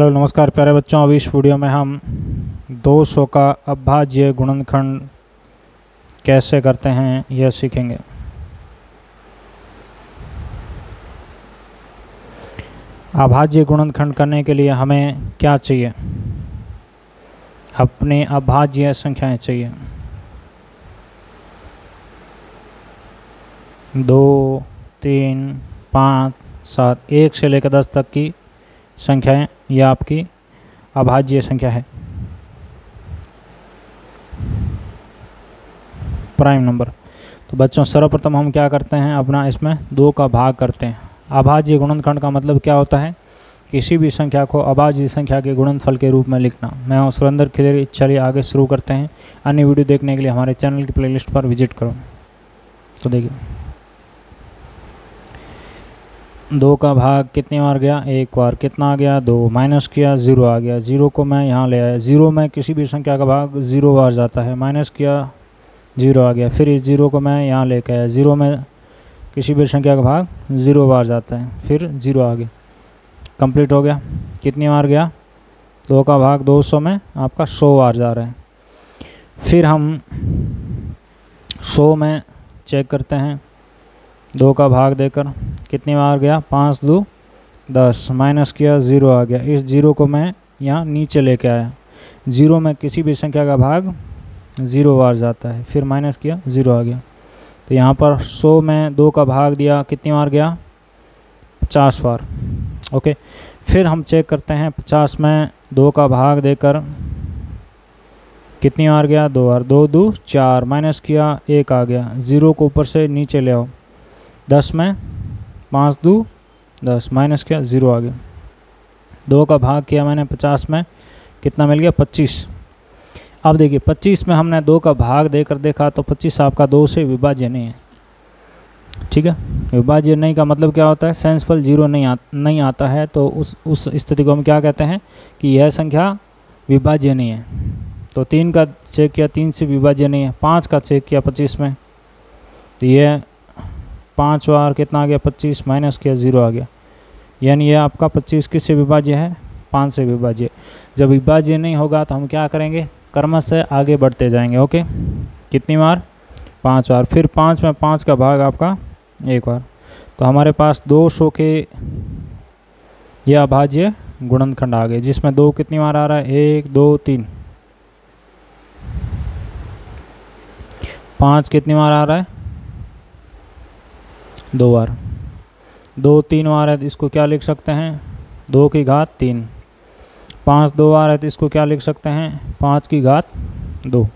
Hello, नमस्कार प्यारे बच्चों, अभी इस वीडियो में हम 200 का अभाज्य गुणनखंड कैसे करते हैं यह सीखेंगे। अभाज्य गुणनखंड करने के लिए हमें क्या चाहिए? अपने अभाज्य संख्याएँ चाहिए। दो, तीन, पाँच, सात, एक से लेकर दस तक की संख्याएँ, यह आपकी अभाज्य संख्या है। प्राइम नंबर तो बच्चों, सर्वप्रथम हम क्या करते हैं? अपना इसमें दो का भाग करते हैं। अभाज्य गुणनखंड का मतलब क्या होता है? किसी भी संख्या को अभाज्य संख्या के गुणनफल के रूप में लिखना। मैं हूँ सुरेंद्र खिलेरी। चलिए आगे शुरू करते हैं। अन्य वीडियो देखने के लिए हमारे चैनल की प्लेलिस्ट पर विज़िट करो। तो देखिए। दो का भाग कितनी बार गया? एक बार कितना आ गया? दो माइनस किया, ज़ीरो आ गया। ज़ीरो को मैं यहाँ ले आया। ज़ीरो में किसी भी संख्या का भाग ज़ीरो बार जाता है। माइनस किया, ज़ीरो आ गया। फिर इस ज़ीरो को मैं यहाँ लेके आया। ज़ीरो में किसी भी संख्या का भाग ज़ीरो बार जाता है। फिर ज़ीरो आ गया। कंप्लीट हो गया। कितनी बार गया? दो का भाग दो सौ में आपका सौ बार जा रहा है। फिर हम सौ में चेक करते हैं। दो का भाग देकर कितनी बार गया? पाँच, दो, दस। माइनस किया, ज़ीरो आ गया। इस ज़ीरो को मैं यहाँ नीचे लेके आया। ज़ीरो में किसी भी संख्या का भाग ज़ीरो बार जाता है। फिर माइनस किया, ज़ीरो आ गया। तो यहाँ पर सौ में दो का भाग दिया कितनी बार गया? पचास बार। ओके। फिर हम चेक करते हैं, पचास में दो का भाग देकर कितनी बार गया? दो बार। दो दो, चार। माइनस किया, एक आ गया। ज़ीरो को ऊपर से नीचे ले आओ। दस में, पाँच दो, दस माइनस किया, ज़ीरो आ गया। दो का भाग किया मैंने पचास में, कितना मिल गया? पच्चीस। अब देखिए, पच्चीस में हमने दो का भाग देकर देखा तो पच्चीस आपका दो से विभाज्य नहीं है। ठीक है? विभाज्य नहीं का मतलब क्या होता है? सेंसफल ज़ीरो नहीं आ, नहीं आता है तो उस उस स्थिति को हम क्या कहते हैं? कि यह संख्या विभाज्य नहीं है। तो तीन का चेक किया, तीन से विभाज्य नहीं है। पाँच का चेक किया, पच्चीस में। तो यह पाँच बार कितना आ गया? पच्चीस माइनस किया, ज़ीरो आ गया। यानी ये आपका पच्चीस किससे विभाज्य है? पाँच से विभाज्य। जब विभाज्य नहीं होगा तो हम क्या करेंगे? कर्म से आगे बढ़ते जाएँगे, ओके? कितनी बार पाँच बार फिर पाँच में पाँच का भाग आपका एक बार तो हमारे पास दो सौ के ये अभाज्य गुणनखंड आ गए, जिसमें दो कितनी बार आ रहा है? एक, दो, तीन। पाँच कितनी बार आ रहा है? दो बार। दो तीन बार है तो इसको क्या लिख सकते हैं? दो की घात तीन। पाँच दो बार है तो इसको क्या लिख सकते हैं? पाँच की घात दो।